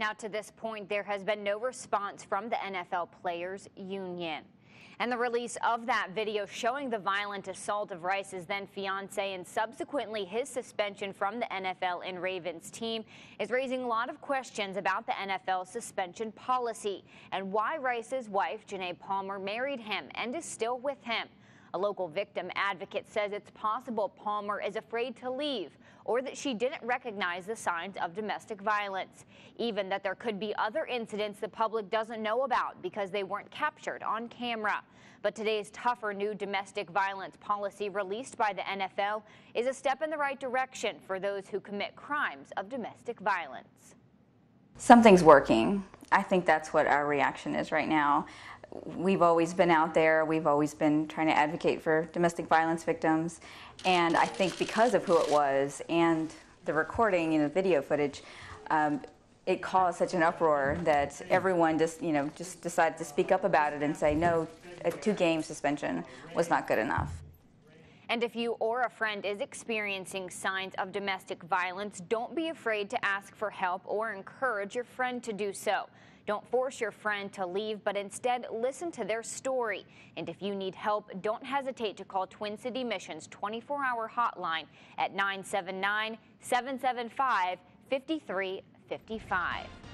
Now, to this point, there has been no response from the NFL Players Union. And the release of that video showing the violent assault of Rice's then fiance and subsequently his suspension from the NFL and Ravens team is raising a lot of questions about the NFL suspension policy and why Rice's wife, Janay Palmer, married him and is still with him. A local victim advocate says it's possible Palmer is afraid to leave or that she didn't recognize the signs of domestic violence. Even that there could be other incidents the public doesn't know about because they weren't captured on camera. But today's tougher new domestic violence policy released by the NFL is a step in the right direction for those who commit crimes of domestic violence. Something's working. I think that's what our reaction is right now we've always been out there. We've always been trying to advocate for domestic violence victims. And I think because of who it was and the recording, you know, video footage, um, it caused such an uproar that everyone just, you know, just decided to speak up about it and say, no, a two-game suspension was not good enough. And if you or a friend is experiencing signs of domestic violence, don't be afraid to ask for help or encourage your friend to do so. Don't force your friend to leave, but instead listen to their story. And if you need help, don't hesitate to call Twin City Mission's 24 hour hotline at 979 775 5355.